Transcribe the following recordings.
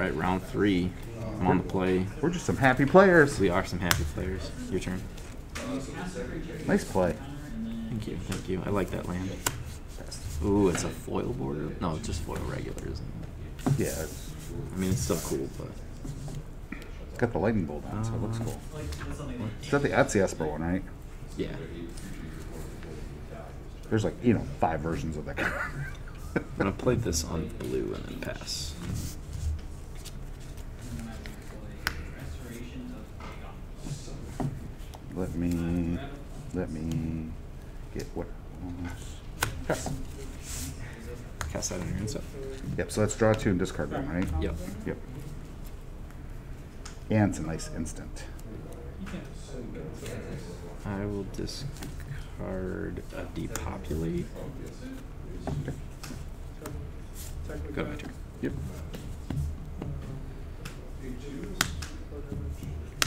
right, round three. I'm on the play. We're just some happy players. We are some happy players. Your turn. Nice play. Thank you, thank you. I like that land. Ooh, it's a foil border. No, it's just foil regular, isn't it? Yeah, I mean, it's still cool, but it's got the lightning bolt on, so it looks Uh, cool. Is that the Etsy Esper one, right? yeah. There's like, you know, five versions of that card. I'm gonna play this on blue and then pass. Let me, let me get what? Yes. Cast that on your inset. Yep, so let's draw two and discard one, right? Yep. Yep. And it's a nice instant. I will discard a depopulate. Go to my turn. Yep.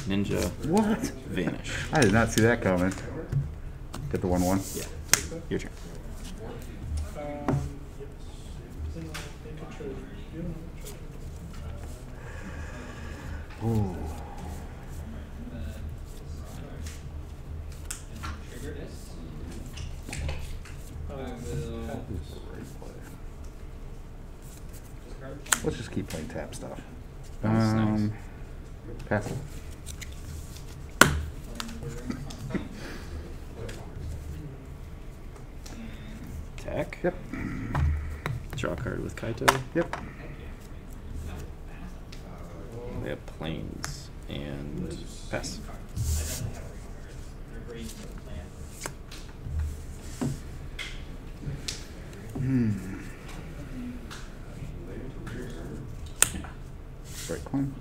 Ninja. What? Vanish. I did not see that coming. Get the one one. Yeah. Your turn. Ooh. Let's just keep playing tap stuff. That's nice. Um, pass it. Attack. Yep. Draw a card with Kaito. Yep. They have plains and pass. Hmm. Right coin.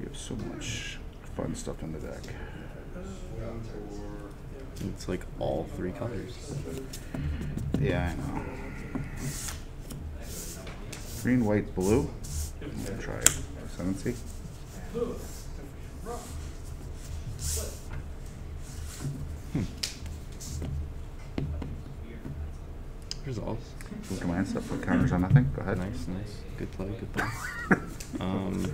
You have so much fun stuff in the deck. It's like all three colors. Yeah, I know. Green, white, blue. I'm gonna try Ascendancy. Results. Look at stuff. Put counters on nothing. Go ahead. Nice, nice. Good play, good play. um,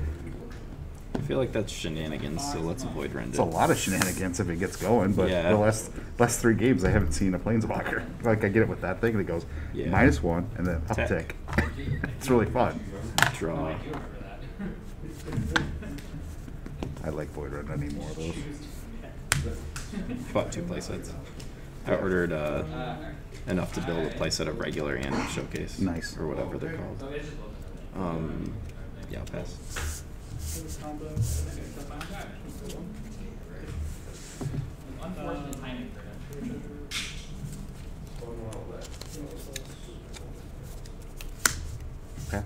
I feel like that's shenanigans, so let's avoid render. It's a lot of shenanigans if it gets going, but Yeah. the last last three games I haven't seen a planeswalker. Like I get it with that thing, it goes Yeah. minus one and then uptick. it's really fun. Draw. I like Void Rend. I need more of. Bought two playsets. I ordered uh, enough to build a playset of regular and showcase. Nice. Or whatever they're called. Um, yeah, I'll pass. Pass.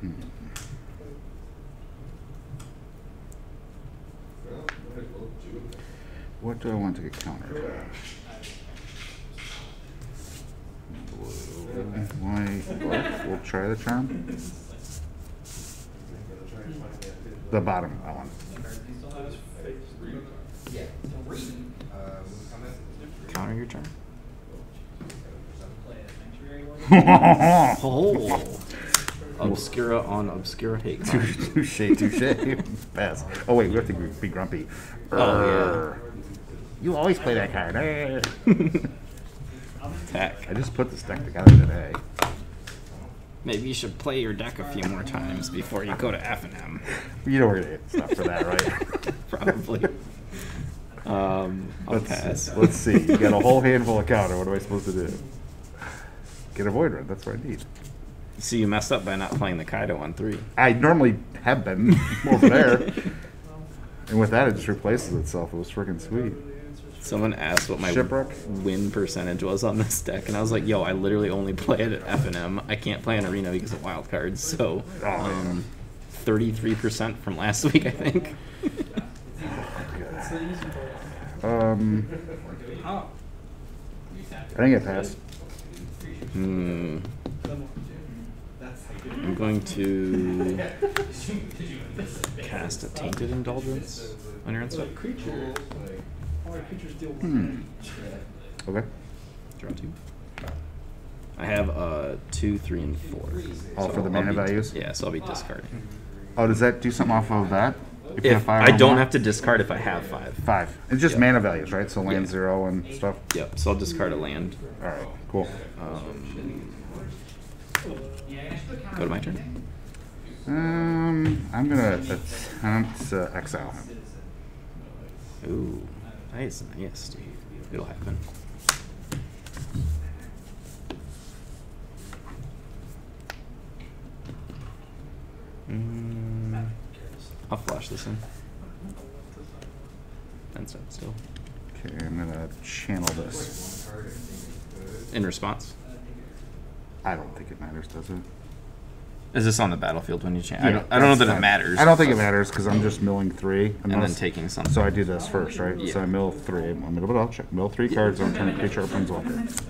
Hmm. What do I want to get countered? Blue, white, both. The charm. The bottom, I want. Counter your turn. oh! Obscura on Obscura Hate. touche, touche. Pass. Oh wait, we have to be grumpy. Oh, yeah. You always play that card. Attack. I just put this deck together today. Maybe you should play your deck a few more times before you go to FNM. You know we're gonna get stuff for that, right? Probably. Um, I'll let's, pass. let's see. You got a whole handful of counter. What am I supposed to do? Get a Void Rend. That's what I need. See, you messed up by not playing the Kaito on three. I normally have been over there, and with that, it just replaces itself. It was freaking sweet. Someone asked what my Shipwreck? win percentage was on this deck, and I was like, "Yo, I literally only play it at FNM. I can't play an arena because of wild cards." So, Oh, um, thirty-three percent from last week, I think. Um, I think it passed. Hmm. I'm going to cast a Tainted Indulgence on your end step. Hmm. Okay. Draw two. I have uh two, three, and four. All for the I'll mana be- values? Yeah, so I'll be discarding. Oh, does that do something off of that? you have If five I or don't more? have to discard if I have five. Five. It's just Yeah. mana values, right? So land Yeah. zero and stuff. Yep. So I'll discard a land. All right. Cool. Um, go to my turn. Um, I'm gonna attempt to exile him. Ooh, nice, nice, dude. It'll happen. Mm, I'll flash this in. And so still. Okay, I'm gonna channel this. In response. I don't think it matters, does it? Is this on the battlefield when you change? I don't. I don't know that it matters. I don't think it matters because I'm just milling three. And then unless- taking something. So I do this first, right? So I mill three. I'm gonna double check. Mill three cards on turn creature or planeswalker.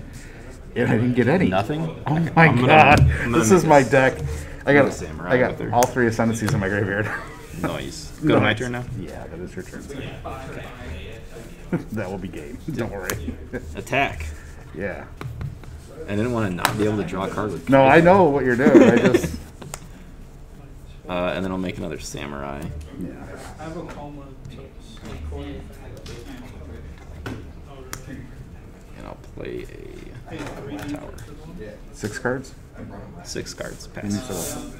And I didn't get any. Nothing. Oh Okay, my I'm god! Gonna this is my deck. I got samurai I got all three ascendancies in my graveyard. Nice. Go to my turn now. Yeah, that is your turn. that will be game. Don't worry. Attack. yeah. I didn't want to not be able to draw a card with. No, I know what you're doing. I just. Uh, and then I'll make another samurai. Yeah. I have a coma. And I'll play a tower. Six cards. Six cards. Pass.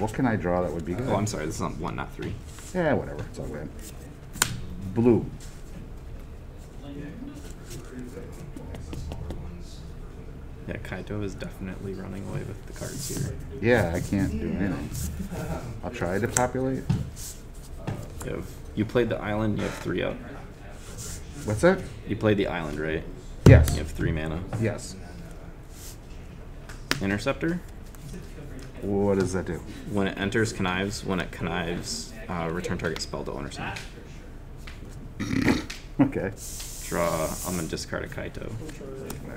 What can I draw that would be good? Oh, I'm sorry. This is on one, not three. Yeah, whatever. It's all good. Blue. Yeah, Kaito is definitely running away with the cards here. Yeah, I can't do anything. I'll try to populate. You have you played the island. You have three up. What's that? You played the island, right? Yes. You have three mana. Yes. Interceptor. What does that do? When it enters connives, when it connives, uh, return target spell to owner's hand. Okay. Draw. I'm gonna discard a Kaito.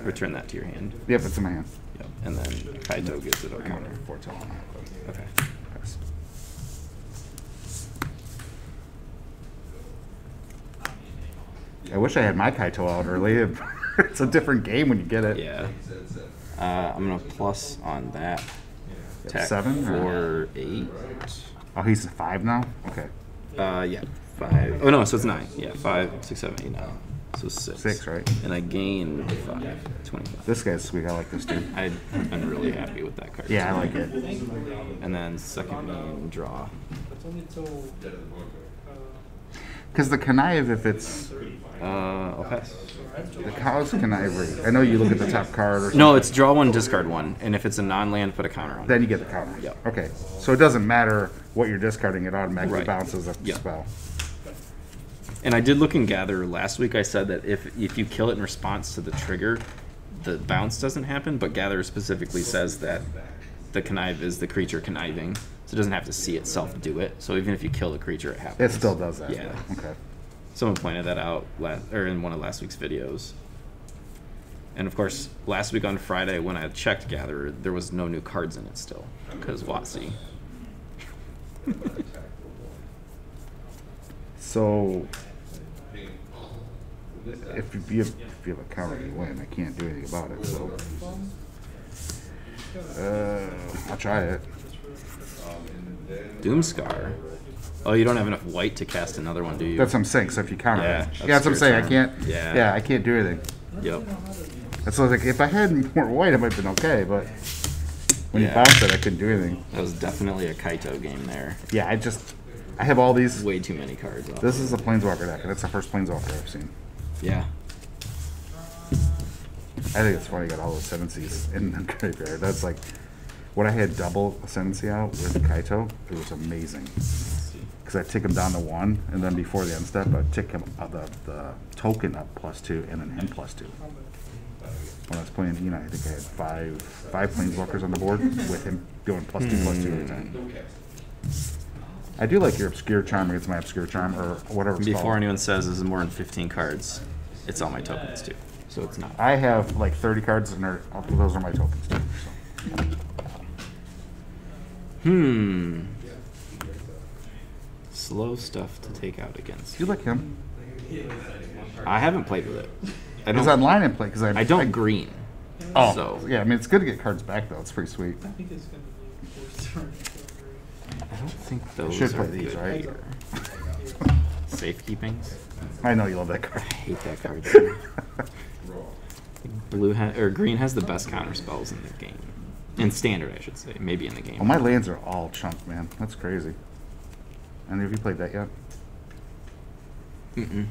Return that to your hand. Yep, it's in my hand. Yep. And then Kaito gives it a counter. Okay. I wish I had my Kaito out early. It's a different game when you get it. Yeah. Uh, I'm gonna plus on that. Attack Seven, or- eight. Oh, he's a five now? Okay. Uh, yeah, five. Oh no, so it's nine. Yeah, five, six, seven, eight, nine. So six. Six, right? And I gain five. Twenty-five. This guy's sweet. I like this dude. I've been really happy with that card. Yeah, I like it. And then second main draw. It's only till. Because the connive, if it's Uh, I'll pass. the cow's connivery, I know you look at the top card or something. No, it's draw one, discard one, and if it's a non-land, put a counter on. it. Then you get the counter. Yep. Okay. So it doesn't matter what you're discarding, it automatically Right. bounces a Yep. spell. And I did look and Gatherer last week. I said that if if you kill it in response to the trigger, the bounce doesn't happen. But Gatherer specifically says that the connive is the creature conniving, so it doesn't have to see itself do it. So even if you kill the creature, it happens. It still does that. Yeah. Okay. Someone pointed that out last or in one of last week's videos. And of course, last week on Friday when I checked Gatherer, there was no new cards in it still because WotC. So if you have, if you have a counter, you win. I can't do anything about it. So uh, I'll try it. Doomskar. Oh, you don't have enough white to cast another one, do you? That's what I'm saying. So if you counter Yeah, it, that's yeah, that's what I'm saying. I can't. Yeah. Yeah, I can't do anything. Yep. That's I was like. If I had more white, it might have been okay. But when Yeah. you bounced it, I couldn't do anything. That was definitely a Kaito game there. Yeah, I just I have all these. Way too many cards. This is a planeswalker deck, and it's the first planeswalker I've seen. Yeah. I think it's why you got all those ascendancies in the graveyard. That's like when I had double ascendancy out with Kaito, it was amazing. Because I tick him down to one, and then before the end step, I tick him uh, the, the token up plus two, and then him plus two. When I was playing Ena, I think I had five five planeswalkers on the board with him going plus two plus two every time. I do like your Obscura Charm against my Obscura Charm or whatever it's Before called. anyone says this is more than 15 cards, it's all my tokens too. So it's not. I have like 30 cards and they're, those are my tokens too. So. Hmm. Slow stuff to take out against. You like him? I haven't played with it. I He's don't. online and play because I I don't green. Oh, so- yeah. I mean, it's good to get cards back though. It's pretty sweet. I think it's gonna be four stars. I don't think those Should are play these, good right? either. Safekeepings. I know you love that card. I hate that card. Blue ha- or green has the best counter spells in the game. In standard, I should say. Maybe in the game. well, my lands are all chunk, man. That's crazy. And have you played that yet? Mm-mm.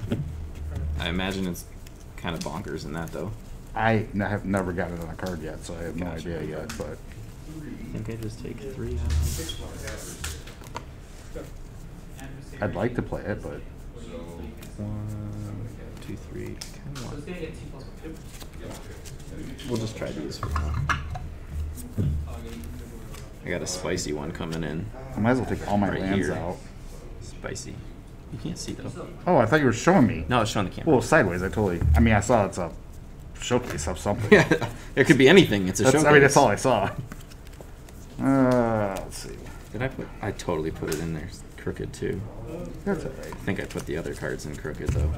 I imagine it's kind of bonkers in that though. I n- have never gotten it on a card yet, so I have no Gotcha. idea yet. But I think I just take three I'd like to play it, but One, two, three. Kinda want- We'll just try these for now. I got a spicy one coming in. I might as well take all my Right lands here. out. Spicy. You can't see though. Oh, I thought you were showing me. No, I was showing the camera. Well, sideways. I totally. I mean, I saw it's a showcase of something. Yeah, it could be anything. It's a That's, showcase. I mean, that's all I saw. Uh, let's see. Did I put? I totally put it in there. Crooked too. That's all right. I think I put the other cards in crooked though.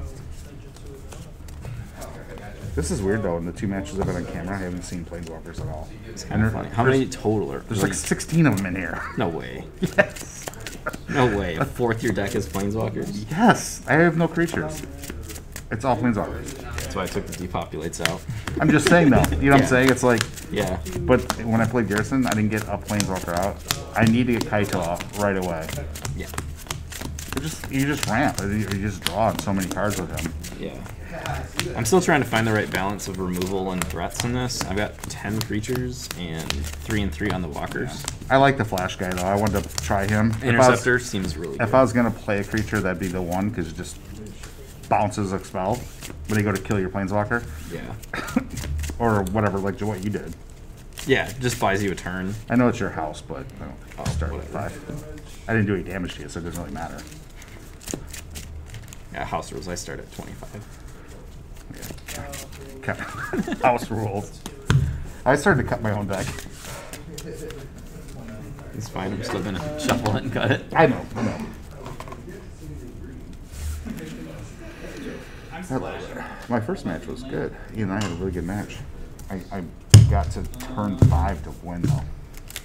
This is weird though. In the two matches I've been on camera, I haven't seen planeswalkers at all. It's kind of funny. How many total are? There's like 16 of them in here. No way. Yes. No way. A fourth your deck is planeswalkers. Yes. I have no creatures. It's all planeswalkers. That's why I took the depopulates out. I'm just saying though. You know what I'm saying? It's like, Yeah. but when I played Garrison, I didn't get a planeswalker out. I need to get Kaito off right away. Yeah. You just you just ramp. You just draw on so many cards with him. Yeah. I'm still trying to find the right balance of removal and threats in this. I've got 10 creatures and 3 and 3 on the walkers. I like the flash guy though. I wanted to try him. If I was- Interceptor seems really good. If I was gonna play a creature, that'd be the one because just bounces expel when you go to kill your planeswalker, yeah. or whatever, like what you did. Yeah, just buys you a turn. I know it's your house, but I don't Oh, start with five. I didn't do any damage to you, so it doesn't really matter. Yeah, house rules, I start at 25. Okay, house rules. I started to cut my own deck. It's fine, I'm still gonna shuffle it and cut it. I know. I know. Hello there. My first match was good. You and I had a really good match. I, I got to turn five to win though.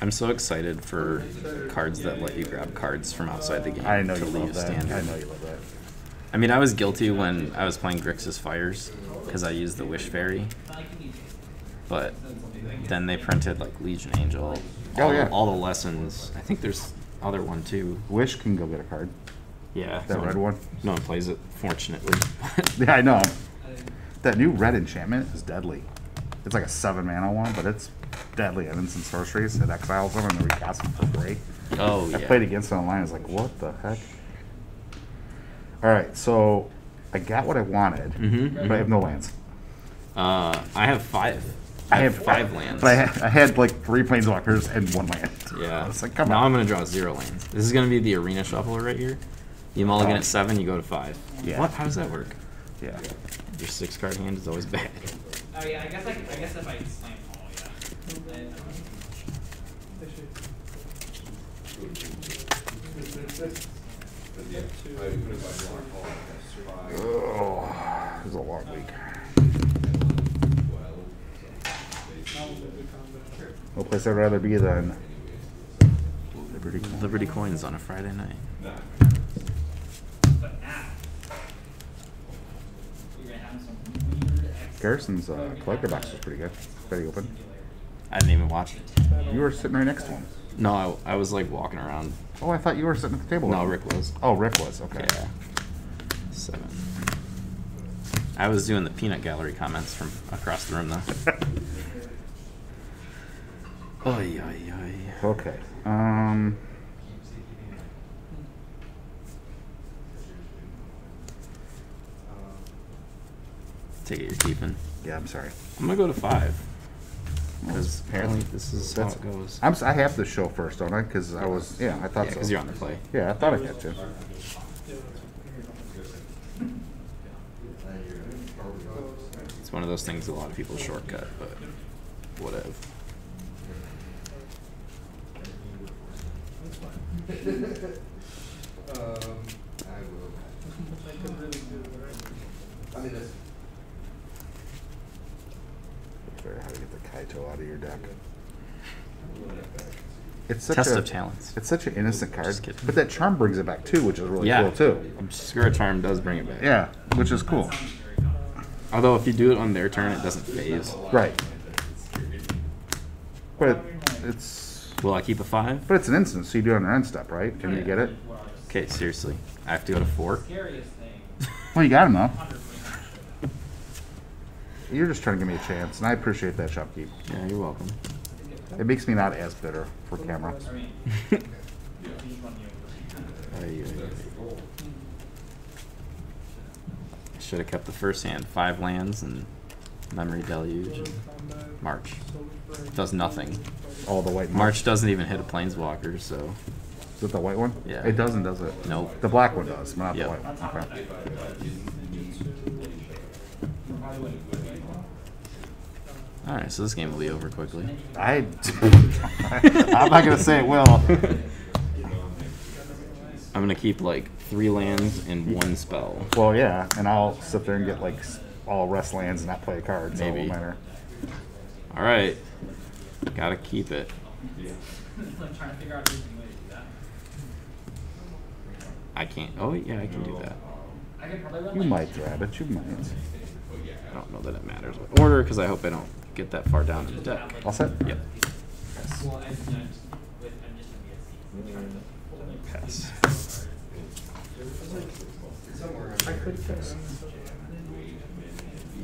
I'm so excited for cards that let you grab cards from outside the game I know to you leave love that. standard. I know you love that. I mean, I was guilty when I was playing Grixis Fires because I used the Wish Fairy. But then they printed like Legion Angel. Oh, yeah. all the lessons. I think there's other one too. Wish can go get a card. Yeah, That red one. No one plays it, fortunately. Yeah, I know. That new red enchantment is deadly. It's like a seven mana one, but it's deadly. And instant sorceries. It exiles them and then recast them for free. oh I yeah. played against it online. I was like, what the heck? All right, so I got what I wanted, Mhm, but I have no lands. Uh, I have five. I have five lands. But I had, I had like three planeswalkers and one land. Yeah. I was like, come now on. I'm gonna draw zero lands. This is gonna be the arena shuffle right here. You mulligan at seven, you go to five. Yeah. What? How does that work? Yeah. Your six card hand is always bad. Oh yeah, I guess I, I guess if I slam all, yeah. Then, Oh, it was a long week. No place I'd rather be than Liberty. Liberty coins on a Friday night. But now you're gonna have some weird Garrison's uh, collector box was pretty good. Pretty open. I didn't even watch it. You were sitting right next to him. No, I, I was like walking around. Oh, I thought you were sitting at the table. No. Rick was. Oh, Rick was. Okay. Yeah. Seven. I was doing the peanut gallery comments from across the room though. Oy, oy, oy. Okay. Um. Take it, you're keeping. Yeah, I'm sorry. I'm gonna go to five. Because apparently this is how it goes. I'm, s- I have to show first, don't I? Because I was, yeah, I thought Yeah, so. because you're on the play. Yeah, I thought I had to. It's one of those things a lot of people shortcut, but whatever. Um, I will. I could really do it, right? Figure out how to get the Kaito out of your deck. It's such Test a, of talents. It's such an innocent card, Just but that charm brings it back too, which is really yeah. cool too. Obscura Charm does bring it back. Yeah, which is cool. Although if you do it on their turn, it doesn't phase. Right. But it's Will I keep a five? but it's an instant, so you do it on your end step, right? Can you get it? Okay, seriously. I have to go to four? Well, you got him though. 100%. You're just trying to give me a chance, and I appreciate that, Shopkeep. Yeah, you're welcome. It makes me not as bitter for camera. I mean, these one you. Should have kept the first hand. Five lands and Memory Deluge and March. Does nothing. All the white March doesn't even hit a Planeswalker, so Is it the white one? Yeah. It doesn't, does it? Nope. The black one does, not Yep. the white one. Okay. Alright, so this game will be over quickly. I. I'm not gonna say it will. I'm gonna keep like three lands and one spell. Well, yeah, and I'll sit there and get like all rest lands and not play a card. So Maybe. won't matter. Alright. Gotta keep it. I'm trying to figure out a different way to do that. I can't. Oh, yeah, I can do that. I could probably run You like might grab it. You might. I don't know that it matters what order because I hope I don't get that far down in the deck. All set. Yep. Well, I, you know, just with, I'm just gonna be a C. Pass. Pass.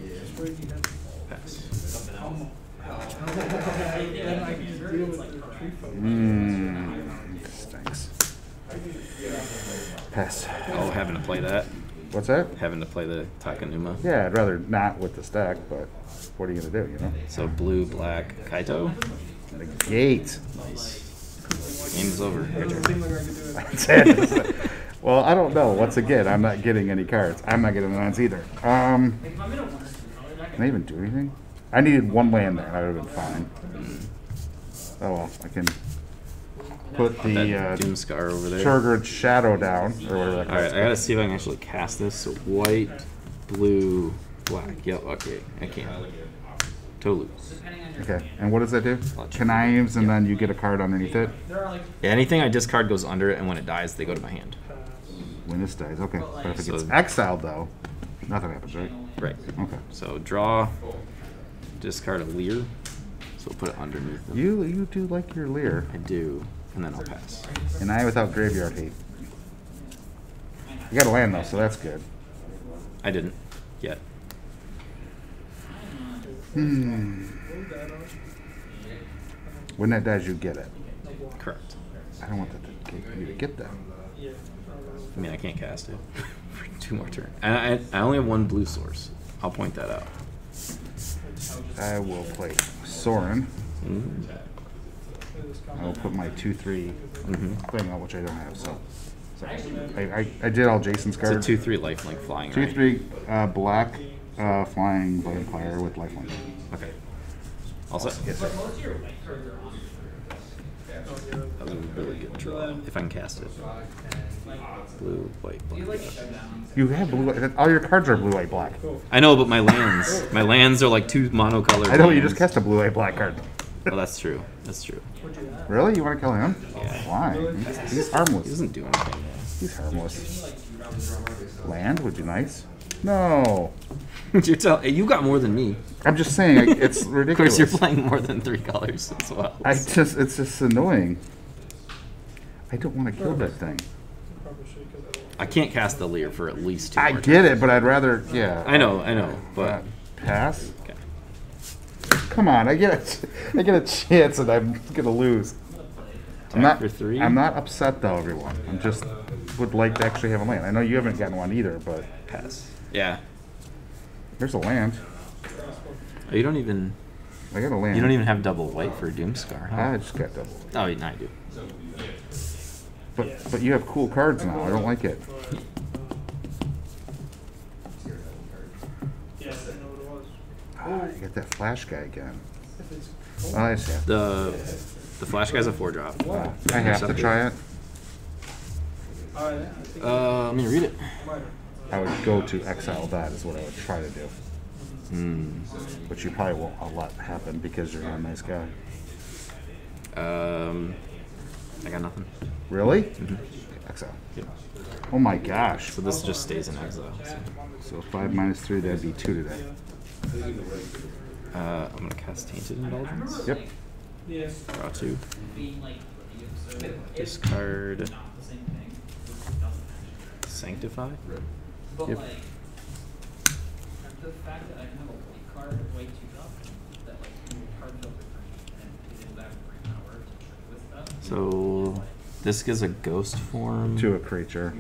Just where you have- Pass. Then I can deal with the tree folk. Stinks. Pass. Oh, having to play that. What's that? Having to play the Takenuma. Yeah, I'd rather not with the stack, but what are you gonna do? You know. So blue, black, Kaito. The gate. Nice. Game's over. Your turn. seem like I could do it. That's it. well, I don't know. Once again, I'm not getting any cards. I'm not getting the nines either. Um, I'm in a one or two color deck, can I even do anything? I needed one land there, and I would have been fine. Oh well, I can put the uh, That Doomskar over there. Turgid Shadow down, or whatever that Alright, card's I gotta see if I can actually cast this. So white, blue, black. Yep, okay. I can. Tolu. depending on your Okay, and what does that do? Connives, and then you get a card underneath it. There are like Yeah, anything I discard goes under it, and when it dies, they go to my hand. When this dies, okay. But if it gets So- exiled, though, nothing happens, right? Right. Okay. So draw, discard a Leer. So we'll put it underneath them. You you do like your leer. I do, and then I'll pass. and I without graveyard hate. You got a land though, so that's good. I didn't yet. Hmm. When that dies, you get it. Correct. I don't want that to get, you to get that. I mean, I can't cast it for two more turns. And I, I only have one blue source. I'll point that out. I will play Sorin. Mm. I will put my two three Mhm. thing on, which I don't have. So, so I, I, I did all Jason's It's a cards. two-three lifelink flying. Two right? three uh, black uh, flying vampire with lifelink. Okay. All set. Yes, sir. But most of your white cards are on. That was a really good draw. If I can cast it. Blue, white, Do you black. You have blue. All your cards are blue, white, black. I know, but my lands, my lands are like two monocolored. I know you lands. just cast a blue, white, black card. Well, that's true. That's true. Really? You want to kill him? Yeah. Why? He's, he's He harmless. doesn't do anything. He's harmless. Land would be nice. No. you tell you got more than me. I'm just saying, like, it's Of ridiculous. course, you're playing more than three colors as well. I just, it's just annoying. I don't want to kill that thing. Probably should, 'cause I can't cast the Leer for at least two. I get it, but I'd rather, yeah. I know, I know, but pass. Okay. Come on, I get a, I get a chance, and I'm gonna lose. I'm not. for three. I'm not upset though, everyone. I'm just would like to actually have a land. I know you haven't gotten one either, but pass. Yeah. there's a land. Oh, you don't even. I got a land. You don't even have double white for Doomskar, huh? I just got double. Oh, yeah, I do. But but you have cool cards now. I don't like it. Ah, you got that flash guy again. If it's Oh, I see. The the flash guy's a four drop. Uh, I have to try it. Alright, I think. Uh, let me read it. I would go to exile that is what I would try to do. Hmm. But you probably won't a lot happen because you're a nice guy. Um, I got nothing. Really? Mm-hmm. Exile. Yep. Oh my gosh. So this just stays in exile. So, So five minus three, that'd be two today. Uh, I'm gonna cast Tainted Indulgence. Yep. Yeah. Draw two. Being like, so it's Discard. not the same thing, it doesn't actually. Sanctify. But Yep. like, the fact that I can have a white card way too up, that like card filter for me, and it is that free power to trick with stuff. So this gives a ghost form. To a creature.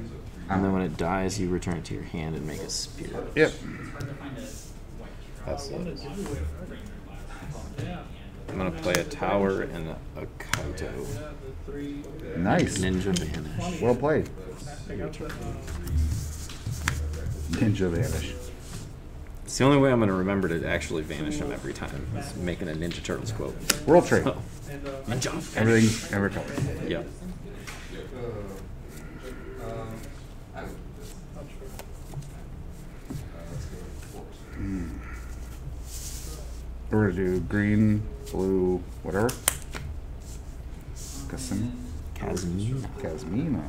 And then when it dies, you return it to your hand and make a spirit. Yep. It's hard to find a white That's it. I'm gonna play a tower and a, a Kaito. Yeah, the three. Nice. Ninja Vanish. Well played. I got the, Ninja Vanish. It's the only way I'm gonna remember to actually vanish him every time. Is making a Ninja Turtles quote. World Trade. And, uh, Ninja. Everything, every color. Yeah. We're gonna do green, blue, whatever. Casim- Kasmina. Kasmina.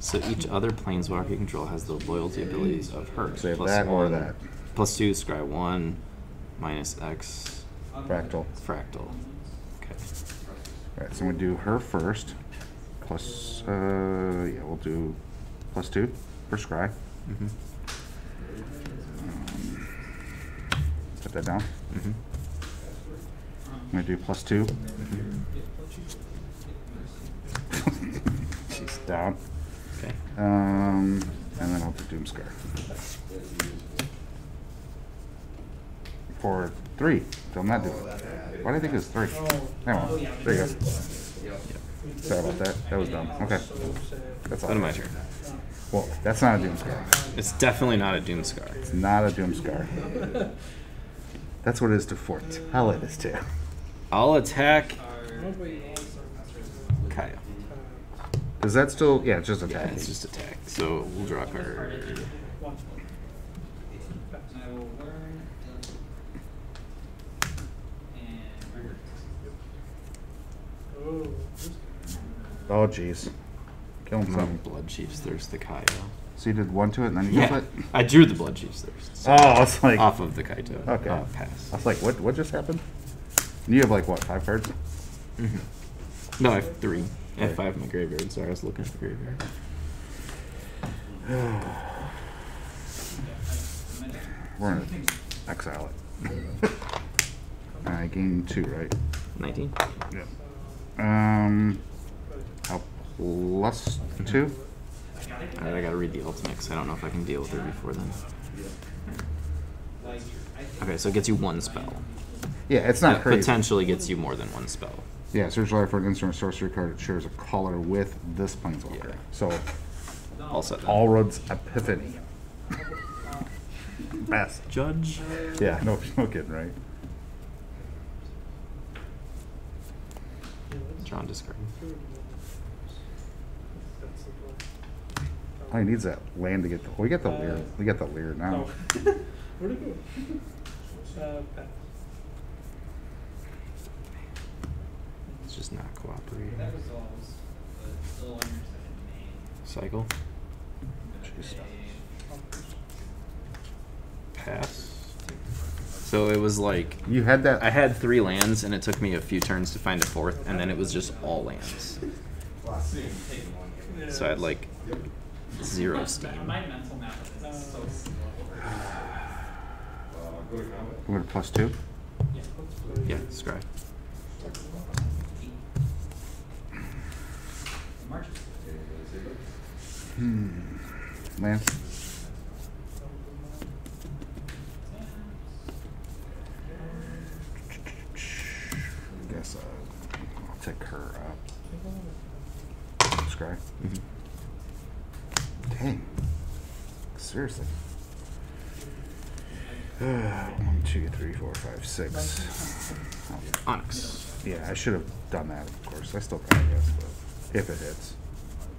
So each other planeswalker you control has the loyalty abilities of her. Have Plus that or one- that. Plus two, scry one, minus X, Fractal. fractal. Okay. Alright, so I'm gonna do her first. Plus, uh, yeah, we'll do plus two for scry. Mm-hmm. Um, Put that down. Mm-hmm. I'm gonna do plus two. She's down. Okay. Um, and then I'll do Doomskar. For three. So I'm not doing Why do I think it was three? Oh. Mind. There you go. Sorry about that. That was dumb. Okay. That's all. Go to my turn. Well, that's not a Doomskar. It's definitely not a Doomskar. It's not a Doomskar. That's what it is to foretell it is to. I'll attack Kaya. Is that still? Yeah, it's just Yeah, it's just attack. So we'll draw a card. One. I will learn. And render. Oh, this Oh, jeez. Kill him I'm some. Bloodchief's Thirst the Kaito. So you did one to it and then you Yeah, flip I drew the Bloodchief's Thirst. so Oh, I was like, off of the Kaito. Okay. Uh, pass. I was like, what? What just happened? And you have like what? Five cards? Mhm. No, I have three. I have five in my graveyard. Sorry, I was looking at the graveyard. We're gonna exile it. I gain two, right? 19? Yep. Um, I'll plus two. Alright, I gotta read the ultimate 'cause I don't know if I can deal with her before then. Okay, so it gets you one spell. Yeah, it's not It crazy. potentially gets you more than one spell. Yeah, search life for an instant or sorcery card that shares a color with this planeswalker. Yeah. So, All set then. Alrund's Epiphany. Best. Judge. Yeah, no, no kidding, right? John discard. That's the plan. He needs that land to get the. We got the leer. We got the leer now. Oh. Where'd it go? Uh, pass. It's just not cooperating. That resolves, but still on your second main. Cycle. Jeez. Pass. So it was like You had that. I had three lands, and it took me a few turns to find a fourth, and then it was just all lands. So I had like zero steam. My mental is so slow. Uh, I'm going to plus two. Yeah, yeah. Hmm. Lance. I guess uh, I'll take her up. Scry. Mm -hmm. Lance. Seriously. One, two, three, four, five, six. Oh, Onyx. Yeah, I should have done that, of course. I still can, I guess, but if it hits.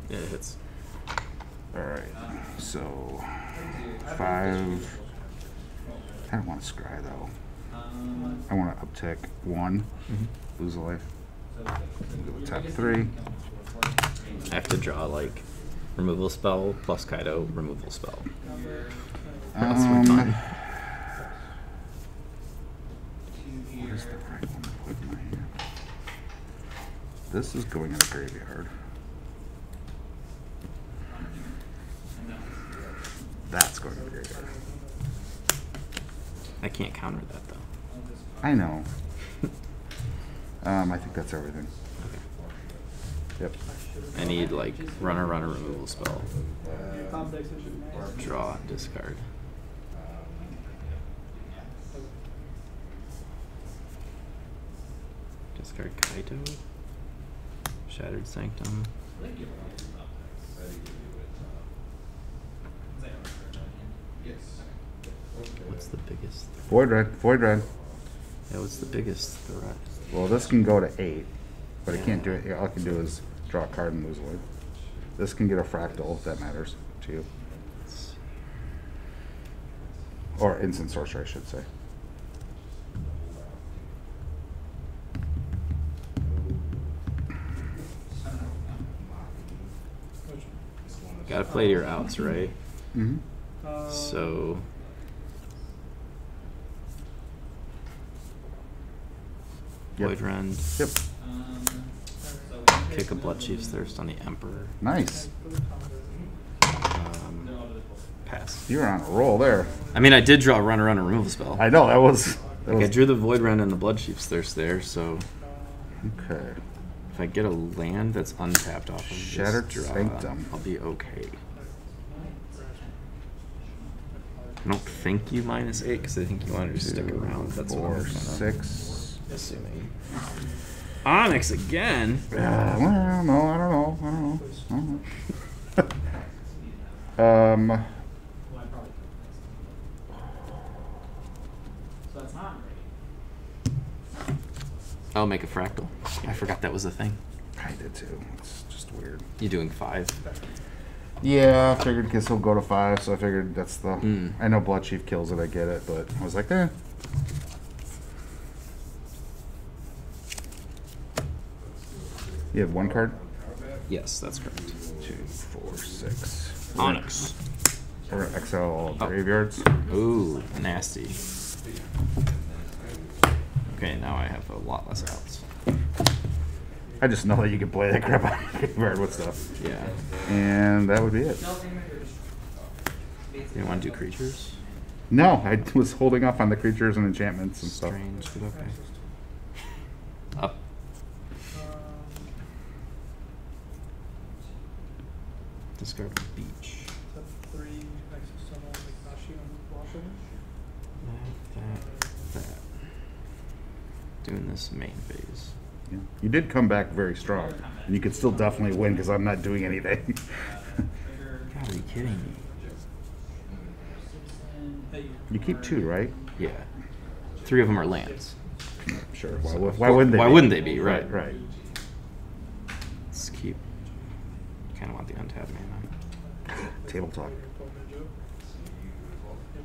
Yeah, it hits. Alright, so five. I don't want to scry though. I want to uptick one, Mm-hmm. lose a life. Go with top three. thing comes before the range. I have to draw like removal spell plus Kaito removal spell. That's Um, time. To what is the your- right one to put in my hand? This is going in a graveyard. and That's going in a graveyard. I can't counter that though. I know. Um, I think that's everything. Yep. I need like runner runner removal spell. top decks it should be nice. Draw, discard. Discard Kaito. Shattered Sanctum. I think you have a lot of top decks. Is that right? What's the biggest? Void Rend, Void Rend. Yeah, what's the biggest threat? Well, this can go to eight, but I can't do it. All I can do is draw a card and lose a life. This can get a fractal if that matters to you, or instant sorcerer, I should say. Gotta play your outs, right? Mm-hmm. uh, So. Yep. Void Rend. Yep. Kick a Bloodchief's Thirst on the Emperor. Nice. Um, They're all to the full. pass. You're on a roll there. I mean, I did draw a Run runner runner removal spell. I know that was. That Like I drew the Void Rend and the Bloodchief's Thirst there, so okay. if I get a land that's untapped off of Shattered this draw, Sanctum. I'll be okay. I don't think you minus eight because I think you wanted to stick around. That's what four, I'm six. assuming. Onyx again. Uh, well, no, I don't know. I don't know. I don't know. um, Well, I probably could. So that's not great. I'll make a fractal. I forgot that was a thing. I did too. It's just weird. You doing five? Yeah, I figured because he'll go to five, so I figured that's the. Mm. I know Bloodchief kills it, I get it, but I was like, eh. You have one card? Yes, that's correct. Two, four, six. Onyx. We're all Oh. graveyards. Ooh, nasty. Okay, now I have a lot less outs. I just know that you can play that crap out of graveyard with stuff. Yeah. And that would be it. You want to do creatures? No, I was holding off on the creatures and enchantments and stuff. Strange, but okay. Discard beach. three next to someone like Nashi on Washington. That, that, that. Doing this main phase. Yeah. You did come back very strong, and you could still definitely win because I'm not doing anything. God, are you kidding me? You keep two, right? Yeah. Three of them are lands. Sure. Why, would- why wouldn't they? Why be? wouldn't they be? Right. Right. Right. Let's keep. Kind of want the untapped mana. Table talk.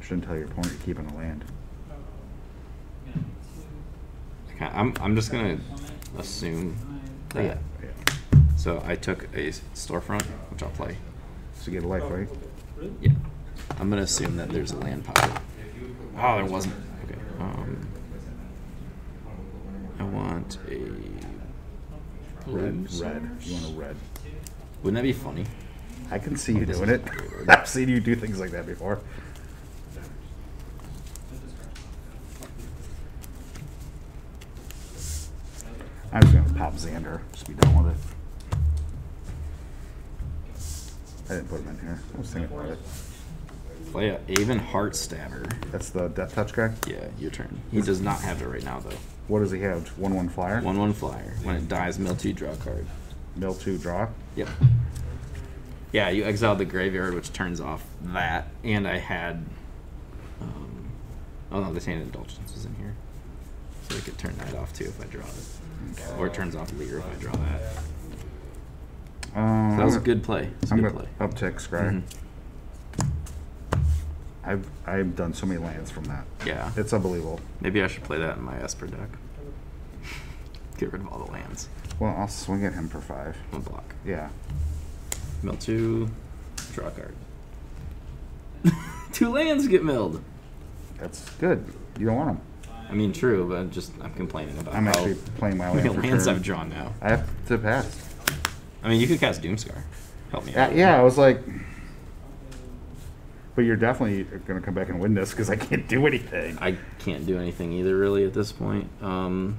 Shouldn't tell your opponent you're keeping a land. Okay, I'm, I'm just gonna assume that. Yeah. So I took a storefront, which I'll play. So you get a life, right? Really? Yeah. I'm gonna assume that there's a land pocket. Oh, there wasn't. Okay. Um, I want a Red. Red. You want a red? Wouldn't that be funny? I can see you doing it. I've seen you do things like that before. I'm just gonna pop Xander. Just be done with it. I didn't put him in here. I was thinking about it. Play a Avon Heart Stabber. That's the death touch guy. Yeah, your turn. He does not have it right now though. What does he have? One one flyer. One one flyer. When it dies, mill two, draw a card. Mill two draw. Yep. Yeah, you exiled the graveyard, which turns off that, and I had. Um, oh no, the Tainted Indulgence was in here, so I could turn that off too if I draw it, or it turns off Leer if I draw that. Um, So that was a good play. A I'm good gonna play. uptick scry. Mhm. I've I've done so many lands from that. Yeah, It's unbelievable. maybe I should play that in my Esper deck. Get rid of all the lands. Well, I'll swing at him for five. One block. Yeah. Mill two, draw a card. two lands get milled. That's good. You don't want them. I mean, true, but just I'm complaining about I'm how actually playing my land lands. I've drawn now. I have to pass. I mean, you could cast Doomskar. Help me Yeah, out. yeah, I was like, but you're definitely gonna come back and win this because I can't do anything. I can't do anything either, really, at this point. Um,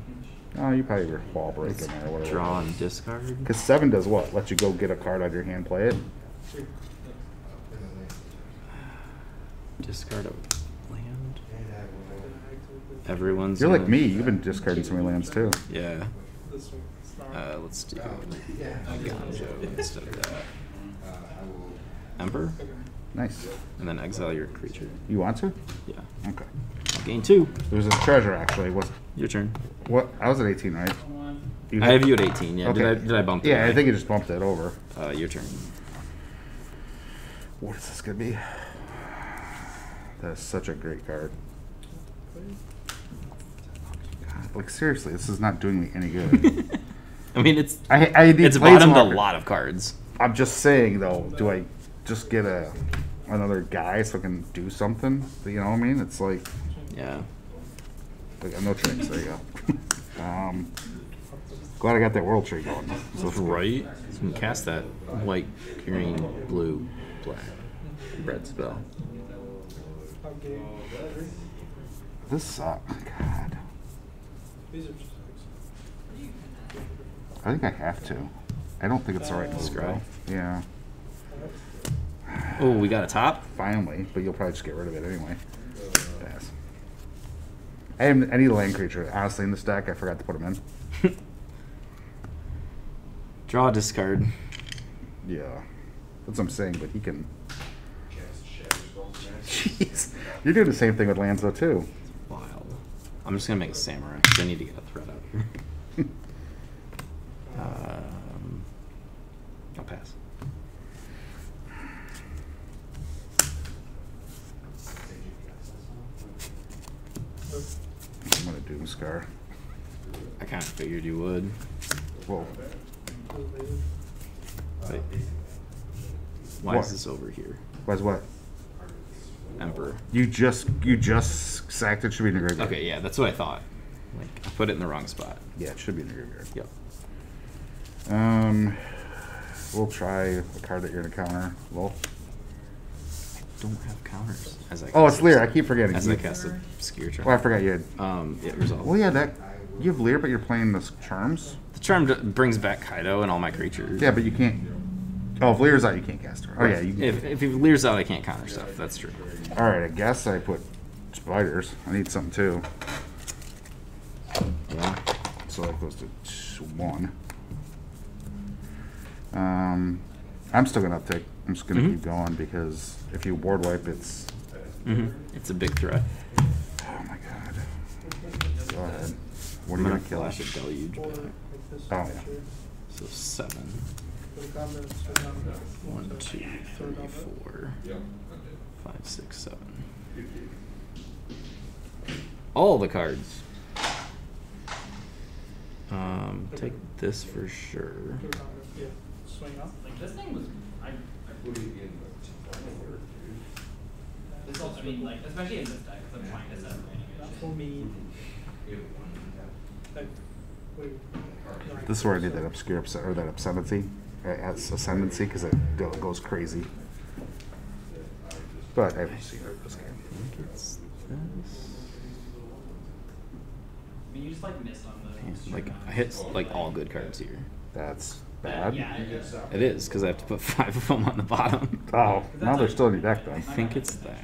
Oh, you probably your wall breaking there or whatever. draw and discard. Because seven does what? Let you go get a card out of your hand, play it. Discard a land. Everyone's. You're like me. You've been discarding so many lands too. Yeah. This one, it's not. Uh, let's do Gonjo instead of that. Emperor, Nice. and then exile your creature. You want to? Yeah. Okay. Gain two. There's a treasure actually. What? Your turn. What? I was at 18, right? You I have you at 18. Yeah. Did I did I bump? it? Yeah, I think you just bumped it over. Uh, your turn. What is this gonna be? That is such a great card. God, like seriously, this is not doing me any good. I mean, it's I I it's bottomed a lot of cards. I'm just saying though, do I just get a another guy so I can do something? You know what I mean? It's like, Yeah. like no tricks. There you go. um, glad I got that world tree going. So. Right. You can cast that white, green, blue, black red spell. This sucks. God, These are just. I think I have to. I don't think it's the right move. Though. Yeah, Oh, we got a top. finally, but you'll probably just get rid of it anyway. Pass. I, am, I need a land creature. Honestly, in this deck, I forgot to put them in. Draw a discard. Yeah, that's what I'm saying. But he can. Jeez, you're doing the same thing with lands though too. Wild. I'm just gonna make a samurai because I need to get a threat out here. um, I'll pass. I'm gonna Doomskar. I kind of figured you would. Whoa. Wait. Why What? is this over here? Why's what? Emperor. You just you just sacked it. Should be in the graveyard. Okay, yeah, that's what I thought. Like, I put it in the wrong spot. Yeah, it should be in the graveyard. Yep. Um, we'll try a card that you're gonna counter. Lol. Don't have counters. As I Oh, it's Lier. I keep forgetting. As You- I cast a skier charm. Oh, I forgot you had. Um, it resolved. Well, yeah, that you have Lier, but you're playing the charms. The charm brings back Kaito and all my creatures. Yeah, but you can't. Oh, if Lier's out, you can't cast her. Oh yeah, you. If if he leers out, I can't counter stuff. That's true. All right, I guess I put spiders. I need something too. Yeah. So that goes to one. Um, I'm still gonna uptake. I'm just gonna Mhm. keep going because if you board wipe, it's. hmm It's a big threat. Oh my god. Go ahead. What are I'm you gonna gonna kill? flash a deluge Or back. Oh, yeah. So seven. For the comments, so down there. One, two, So three, down there. four, five, six, seven. All the cards. Um, take this for sure. Go down there. Yeah, swing up. Like this thing was, I, I this also, I mean, like, especially in this deck, 'cause I'm trying to set up For me. Like, wait. This is where I need that obscure upset or that obscenity, uh, as ascendancy, because it go- goes crazy. But I haven't seen it this game. I think it's this. I mean, you just like missed on the. Man, like I hit like all good cards here. That's Yeah, bad. Yeah, it's, It is because I have to put five of them on the bottom. Oh, now they're still in your deck I think it's that.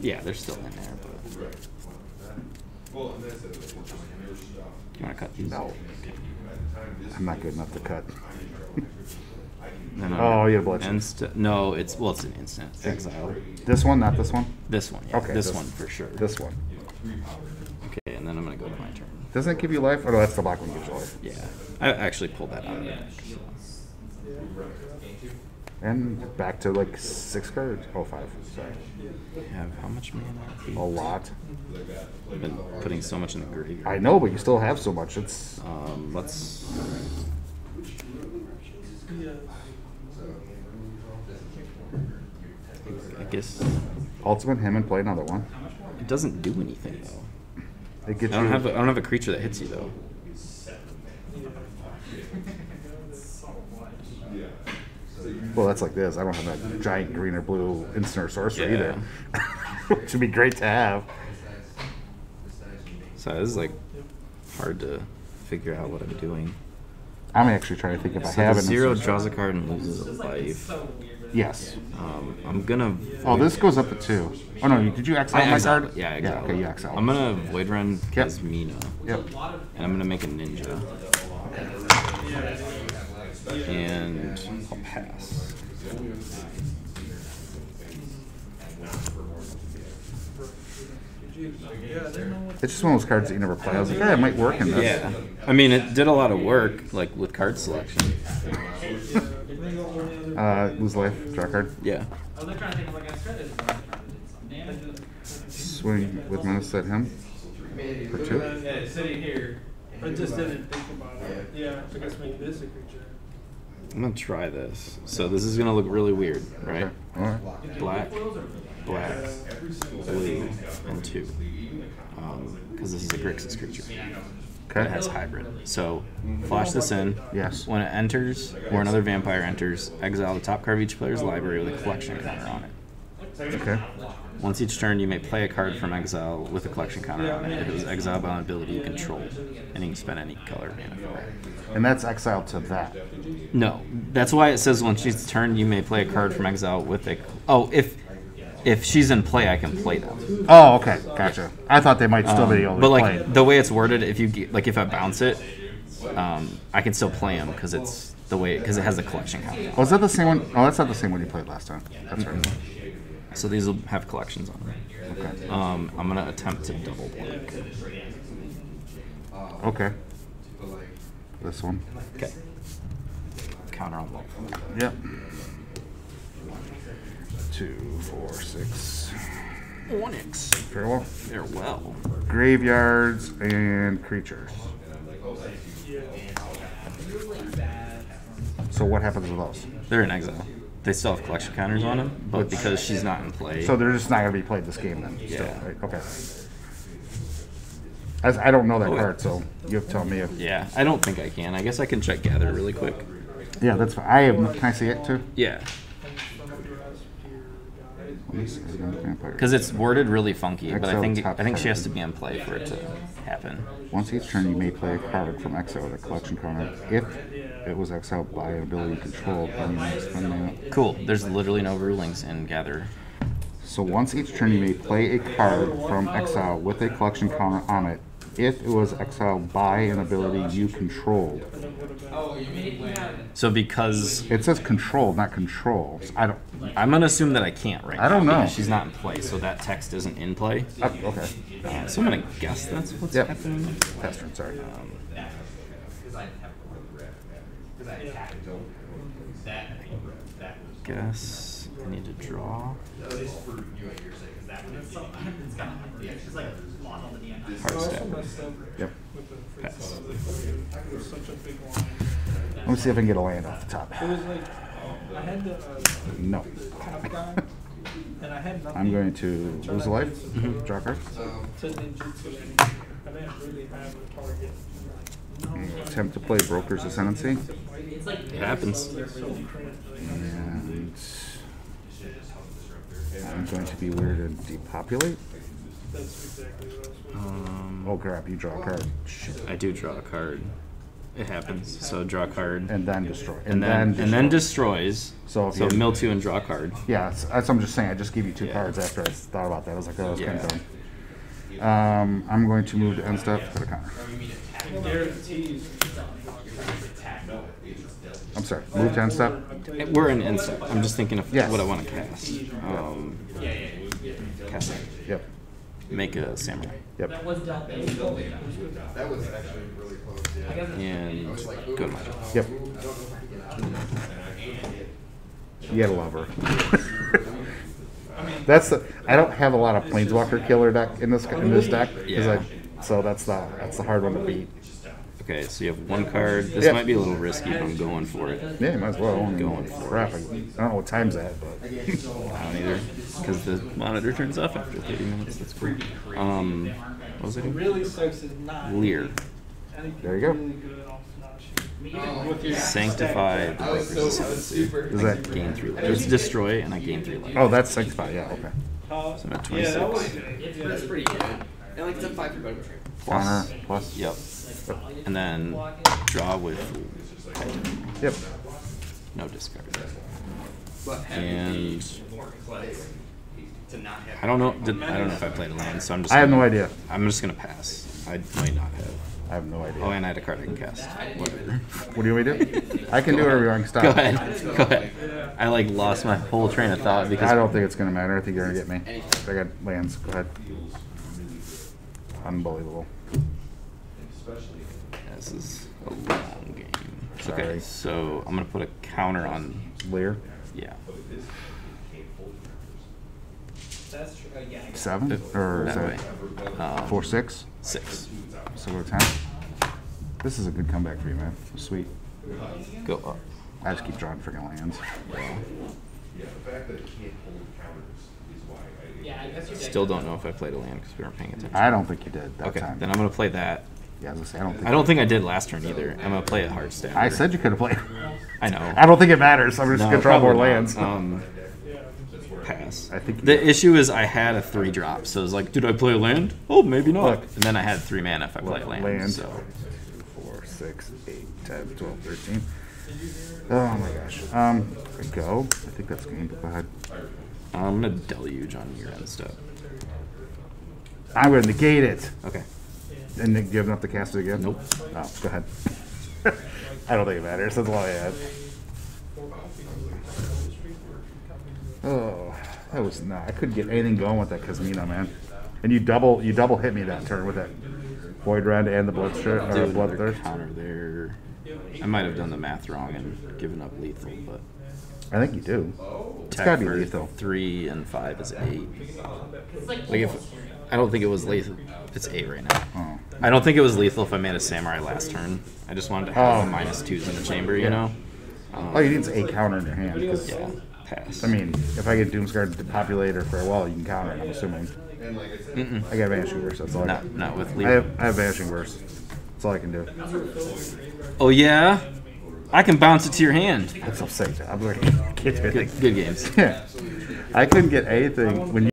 Yeah, they're still in there, but you want to cut these? No. I'm not good enough to cut. No, no, Oh, no. you had a blitz. Insta- no, it's well, it's an instant exile. This one, not this one? This one, yeah. Okay, this, this- one for sure. This one. Okay, and then I'm gonna go to my turn. Doesn't it give you life? Oh, no, that's the black one gives you life. Yeah, I actually pulled that out of deck. And back to like six cards. Oh, five. Sorry. I have how much mana? A lot. I've been putting so much in the graveyard. I know, but you still have so much. It's Um, let's. I guess ultimate him and play another one. it doesn't do anything though. It I gets don't you. have a, I don't have a creature that hits you though. Well, that's like this. I don't have that giant green or blue instant or sorcerer Yeah. either. Which would be great to have. So this is like hard to figure out what I'm doing. I'm actually trying to think if I So have the an zero draws a card and loses a life. Yes. Um, I'm gonna. Oh, this goes up to two. Oh no, did you exile I my card? Yeah, I exiled okay, you exile. I'm gonna Void Rend as Mina, Yep. and I'm gonna make a ninja. And I'll pass. Yeah, I didn't know what. It's just one of those cards that you never play. I was like, yeah, it might work in this. Yeah, I mean it did a lot of work, like with card selection. Yeah, bring up only other- Uh, lose life, draw card. Yeah. I was like trying to think of like I said it. I was trying to do some damage. Swing with menace at him for two. Yeah, sitting here. I just didn't think about it. Yeah, I guess make this a creature. I'm gonna try this. So this is gonna look really weird, right? Okay. Right. Black, black, blue, and two. Um, because this is a Grixis creature. Okay. It has hybrid. So flash this in. Yes. When it enters, or another vampire enters, exile the top card of each player's library with a collection counter on it. Okay. Once each turn, you may play a card from exile with a collection counter on it. If it was exiled by an ability you control, and you can spend any color mana for it. And that's exile to that. No, that's why it says once she's turn, you may play a card from exile with a. Oh, if if she's in play, I can play them. Oh, okay. Gotcha. I thought they might still be able to Um, but like played. the way it's worded, if you get, like if I bounce it, um, I can still play them because it's the way because it has a collection counter. Oh, is that the same one? Oh, that's not the same one you played last time. That's right. So these will have collections on them. Okay. Um, I'm gonna attempt to double blank. Okay. This one. Okay. Counter on both. Yep. Two, four, six. Onyx. Farewell. Farewell. Graveyards and creatures. So what happens with those? They're in exile. They still have collection counters on them, but because she's not in play, So they're just not gonna be played this game then. Still, Yeah. right? Okay. As I don't know that Oh, card, so you have to tell me if. yeah, I don't think I can. I guess I can check Gatherer really quick. Yeah, that's fine. I have. Can I see it too? Yeah, From up your ass, your guy. Let me see. Because it's worded really funky, but I Exile think top I think she has to be in play for it to happen. Once each turn, you may play a card from exile with a collection counter. If it was exiled by an ability controlled, then you may. Cool. There's literally no rulings in Gatherer. So once each turn, you may play a card from exile with a collection counter on it. If it was exiled by an ability you controlled, Oh, you mean So because it says controlled, not control. So I don't. I'm gonna assume that I can't right I don't now know. she's not in play, so that text isn't in play. Uh, okay. Uh, so I'm gonna guess that's what's Yep. happening. Pass turn. Sorry. Guess I need to draw. Hard Also step. Yep. Pass. freaking- It was such a big line. Let me see if I can get a land off the top. It was like, I had the, uh, No. the top guy, and I had nothing. I'm going to lose a life. Mm-hmm. Draw a card. Attempt to play Broker's Ascendancy. It happens. They're so cringe, like, And I'm going to be weird and depopulate. That's exactly what I was supposed to Um, Oh crap, you draw a card. I do draw a card. It happens. So draw a card, And then destroy. and then and then destroys. So So you- mill two and draw a card. Yeah, that's, that's what I'm just saying. I just gave you two Yeah. cards after I thought about that. I was like, oh, that's kind Yeah. of dumb. Um, I'm going to move to end step to the counter. Guarantees. I'm sorry. Move to end step. We're in end step. I'm just thinking of Yes. what I want to cast. Um, cast. Yep. Make a samurai. Yep. That was that was totally done. That was actually really close, yeah. And go to my job. Yep. You gotta love her. that's the. I don't have a lot of planeswalker killer deck in this in this deck. 'cause Yeah. I, so that's the that's the hard one to beat. Okay, so you have one card. This Yeah. might be a little risky, but I'm going for it. Yeah, you might as well. I'm Going for it. crap. I, I don't know what time's that, but I don't either, because the monitor turns off after 30 minutes. That's cool. Um, what was it? again? Really sucks is not. Lier. There you go. Really good off not shooting. With your Sanctify the I was Broker's so, I Ascendancy. super. is that? Gain three life. It's destroy, and I gain three life. Oh, that's sanctify. Yeah. Okay. So I'm at Yeah, 26. Yeah, that's pretty good. And like it's a five for better. Plus. Counter plus. Yep. And then draw with Yep. no discard. But And to not. I don't know. Did, I don't know if I played a land, so I'm just. I have no gonna- idea. I'm just gonna pass. I might not have. I have no idea. Oh, and I had a card I can cast. Whatever. What do you want me to do? I can do whatever you want. Stop. Go ahead. Go ahead. I like lost my whole train of thought because I don't think it's gonna matter. I think you're gonna get me. I got lands. Go ahead. Unbelievable. this is a long game. Okay, so I'm gonna put a counter on. Lier. Yeah. That's true, yeah. I. Seven or is That that Um, four six? Six. So go to ten. This is a good comeback for you, man. Sweet. Go up. I just keep drawing freaking lands. Yeah, the fact that it can't hold counters is why I. Yeah, I guess your deck Still don't know if I played a land because we weren't paying attention. I don't think you did that Okay, time. then I'm gonna play that. yeah, I was gonna say I don't think. I don't think I did last turn either. I'm gonna play a hard stab. I said you could have played. I know. I don't think it matters. I'm just No, gonna draw more probably not. lands. Um, pass. I think the did. issue is I had a three drop, so it was like, did I play a land? Oh, maybe not. Look. and then I had three mana if I play a land. Land. So Four, six, eight, 10, 12, 13. Oh my gosh. Um, go. I think that's game. But go ahead. I'm gonna deluge on your end step. I'm gonna negate it. Okay. And then give enough to cast it again. Nope. Oh, go ahead. I don't think it matters. That's all I had. Oh, that was not. I couldn't get anything going with that Kasmina, man. And you double, you double hit me that turn with that Void Rend and the Blood Str- or another Bloodthirst. counter there. I might have done the math wrong and given up lethal, but I think you do. It's tech gotta be lethal. Three and five is eight. Like Like if. I don't think it was lethal. It's eight right now. Oh. I don't think it was lethal if I made a samurai last turn. I just wanted to have Oh. the minus twos in the chamber, you know. Um, All you need is a counter in your hand. 'cause, yeah, pass. I mean, if I get Doomskar to populate or farewell, you can counter it, I'm assuming. I Mm-mm. I got Vanishing Verse, that's all I got. not not with I lethal. have, I have Vanishing Verse. That's all I can do. Oh yeah, I can bounce it to your hand. That's so sick. I'm like, Good, good games. Yeah. I couldn't get anything when you.